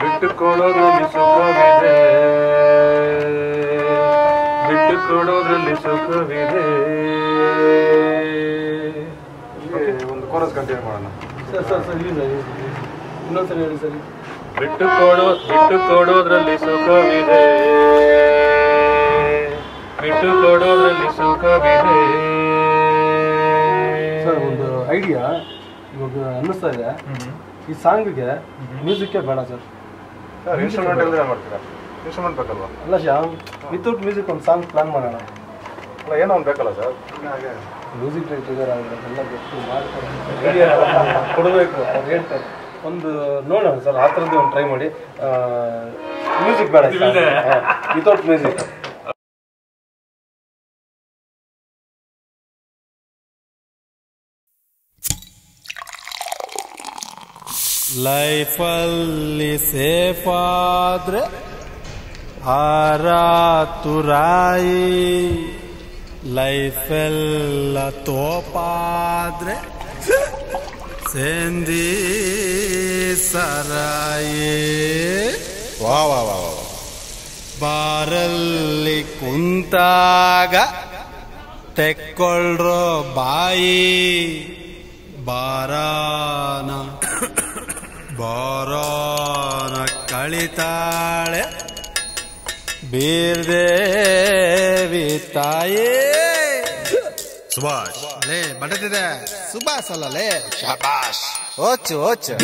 ಬಿಟ್ಟು ಕೊಡೋದ್ರಲ್ಲಿ ಸುಖವಿದೆ. ಬಿಟ್ಟು ಕೊಡೋದ್ರಲ್ಲಿ ಸುಖವಿದೆ ಒಂದು ಕೋರಸ್ ಕಂಟಿನ್ಯೂ ಮಾಡೋಣ. ಸರ್ ಸರ್ ಸರ್ ಇಲ್ಲ ಇನ್ನೊಂದ್ಸರಿ ಹೇಳಿ ಸರಿ. ಬಿಟ್ಟು ಕೊಡೋ ಬಿಟ್ಟು ಕೊಡೋದ್ರಲ್ಲಿ ಸುಖವಿದೆ. ಬಿಟ್ಟು ಕೊಡೋದ್ರಲ್ಲಿ ಸುಖವಿದೆ. ಸರ್ ಒಂದು ಐಡಿಯಾ ಇವಾಗ ಅನ್ನಿಸ್ತಾ ಇದೆ. ಈ ಸಾಂಗಿಗೆ ಮ್ಯೂಸಿಕ್ಕೇ ಬೇಡ ಸರ್. ಸರ್ ಇನ್ಸ್ಟ್ರೂಮೆಂಟ್ ಇಲ್ಲದೆ ಮಾಡ್ತೀರಾ? ಇನ್ಸ್ಟ್ರೂಮೆಂಟ್ ಬೇಕಲ್ವಾ? ಅಲ್ಲ ಶ್ಯಾಮ್ ವಿತೌಟ್ ಮ್ಯೂಸಿಕ್ ಒಂದು ಸಾಂಗ್ ಪ್ಲಾನ್ ಮಾಡೋಣ. ಅಲ್ಲ ಏನೋ ಒಂದು ಬೇಕಲ್ಲ ಸರ್? ಹಾಗೆ ಮ್ಯೂಸಿಕ್ ಡೈರೆಕ್ಟರ್ ಎಲ್ಲ ಗೊತ್ತು. ಮಾಡ್ತಾರೆ. ಐಡಿಯಾ ಕೊಡಬೇಕು. ಅವ್ರು ಹೇಳ್ತಾರೆ. ಒಂದು ನೋಡೋಣ ಸರ್ ಆ ಥರದ್ದು ಒಂದು ಟ್ರೈ ಮಾಡಿ. ಮ್ಯೂಸಿಕ್ ಬೇಡ ವಿತೌಟ್ ಮ್ಯೂಸಿಕ್ ಲೈಫಲ್ಲಿ ಸೇಫ್ ಆದ್ರೆ ಆರಾತುರಾಯಿ ಲೈಫೆಲ್ಲ ತೋಪಾದ್ರೆ ಸೇಂದಿ ಸರಾಯಿ. ವಾ ವಾ ವಾ ವಾ. ಬಾರಲ್ಲಿ ಕುಂತಾಗ ತೆಕ್ಕೊಳ್ರೋ ಬಾಯಿ ಬಾರಾನ ಬಾರಾನ ಕಳಿತಾಳೆ ಬೀರ್ದೇವಿ ತಾಯೇ ಸುಭಾಷ್ ಲೇ ಬಡದಿದೆ ಸುಭಾಷ್ ಅಲ್ಲ ಲೇ ಶಬಾಷ್ ಓಚು ಓಚು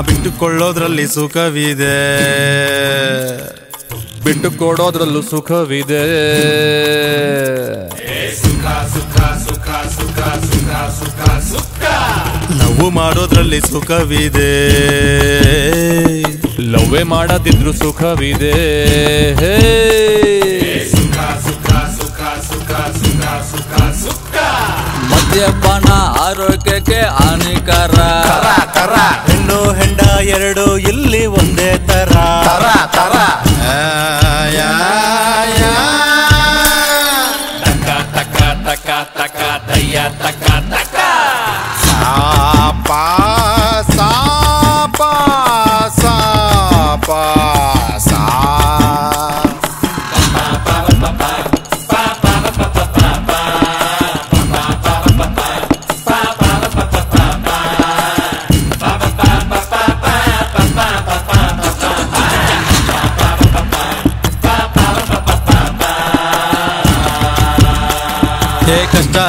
ಬಿಟ್ಟುಕೊಳ್ಳೋದ್ರಲ್ಲಿ ಸುಖವಿದೆ. ಬಿಟ್ಟು ಕೊಡೋದ್ರಲ್ಲೂ ಸುಖವಿದೆ. ಲವ್ ಮಾಡೋದ್ರಲ್ಲಿ ಸುಖವಿದೆ. ಲವ್ವೇ ಮಾಡದಿದ್ರು ಸುಖವಿದೆ. ಮದ್ಯಪಾನ ಆರೋಗ್ಯಕ್ಕೆ ಹಾನಿಕರ. ಎರಡು ಇಲ್ಲಿ ಒಂದೇ ತರ.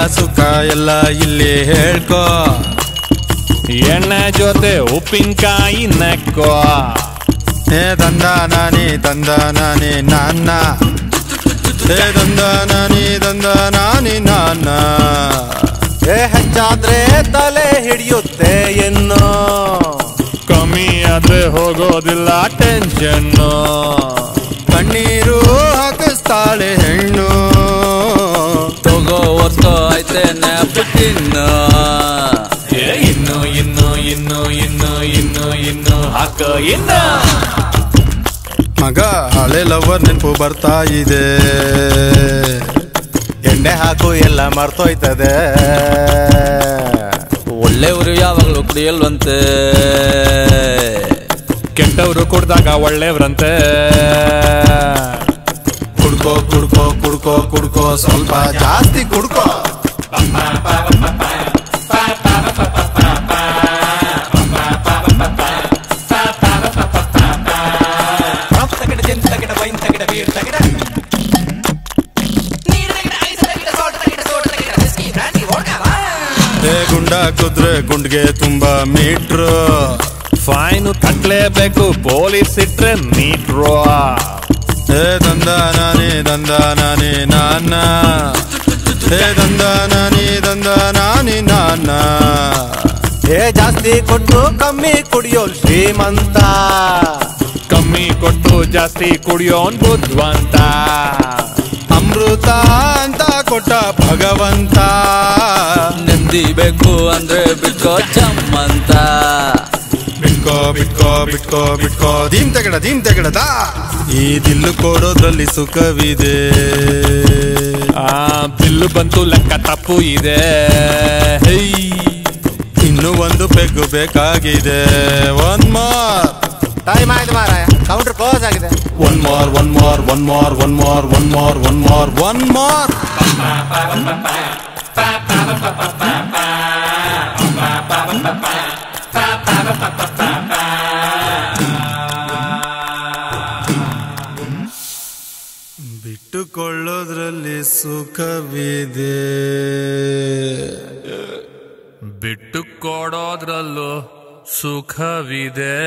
ಸುಖ ಎಲ್ಲ ಇಲ್ಲಿ ಹೇಳ್ಕೋ. ಎಣ್ಣೆ ಜೊತೆ ಉಪ್ಪಿನಕಾಯಿ ನೆಕ್ಕೋ. ಹೇ ದಂದ ನಾನಿ ದಂದ ನಾನಿ ನಾನ್ನ. ಹೇ ದಂದ ನಾನಿ ದಂದ ನಾನಿ ನಾನ್ನ. ಹೇ ಹೆಚ್ಚಾದ್ರೆ ತಲೆ ಹಿಡಿಯುತ್ತೆ ಎನ್ನೋ. ಕಮ್ಮಿ ಆದ್ರೆ ಹೋಗೋದಿಲ್ಲ ಟೆನ್ಷನ್ನು ನೆಪಟಿನ್ನ ಏ, ಇನ್ನು ಇನ್ನು ಇನ್ನು ಇನ್ನು ಇನ್ನು ಇನ್ನು ಹಾಕ ಇನ್ನು. ಮಗ ಹಳೆ ಲವರ್ ನೆನಪು ಬರ್ತಾ ಇದೆ. ಎಣ್ಣೆ ಹಾಕು ಎಲ್ಲ ಮರ್ತೋಯ್ತದೆ. ಒಳ್ಳೆಯವರು ಯಾವಾಗಲೂ ಕುಡಿಯಲ್ವಂತೆ. ಕೆಟ್ಟವರು ಕುಡ್ದಾಗ ಒಳ್ಳೆಯವ್ರಂತೆ. ಕುಡ್ಕೋ ಕುಡ್ಕೋ ಕುಡ್ಕೋ ಕುಡ್ಕೋ ಸ್ವಲ್ಪ ಜಾಸ್ತಿ ಕುಡ್ಕೋ. ಗುಂಡ ಕುದ್ರೆ ಗುಂಡ್ಗೆ ತುಂಬಾ ಮೀಟ್ರು ಫೈನು ಕಟ್ಲೇಬೇಕು ಪೊಲೀಸ್ ಇಟ್ರೆ ಮೀಟ್ರೋ ಹೇ ದಂದ ನಾನಿ ದಂದ ನಾನಿ ನಾನ್ನ ಹೇ ದಂದ ನಾನಿ ದಂದ ನಾನಿ ನಾನ ಹೇ ಜಾಸ್ತಿ ಕೊಟ್ಟು ಕಮ್ಮಿ ಕುಡಿಯೋಲ್ ಶ್ರೀಮಂತ. ಕಮ್ಮಿ ಕೊಟ್ಟು ಜಾಸ್ತಿ ಕುಡಿಯೋನ್ ಬುದ್ಧವಂತ. ಅಮೃತ ಅಂತ ಕೊಟ್ಟ ಭಗವಂತ. ನೆಮ್ಮದಿ ಬೇಕು ಅಂದ್ರೆ ಬಿಟ್ಕೋ ಚಮ್ಮಂತ. ಬಿಟ್ಕೋ ಬಿಟ್ಕೋ ಬಿಟ್ಕೋ ಬಿಟ್ಕೋ. ದೀಮ್ ತೆಗಡ ದೀಮ್ ತೆಗಡದ. ಈ ದಿಲ್ಲು ಕೊಡೋದ್ರಲ್ಲಿ ಸುಖವಿದೆ. ಬಿಲ್ಲು ಬಂತು ಲೆಕ್ಕ ತಪ್ಪು ಇದೆ ಹೈ ಇನ್ನು ಒಂದು ಪೆಗ್ಗು ಬೇಕಾಗಿದೆ ಒನ್ ಮಾರ್ ಟೈಮ್ ಆಯ್ತು ಮಾರಾಯ ಕೌಂಟರ್ ಕ್ಲೋಸ್ ಆಗಿದೆ one more one more one more one more one more one more one more ಬಿಟ್ಟುಕೊಳ್ಳೋದ್ರಲ್ಲಿ ಸುಖವಿದೆ. ಬಿಟ್ಟು ಕೊಡೋದ್ರಲ್ಲೂ ಸುಖವಿದೆ.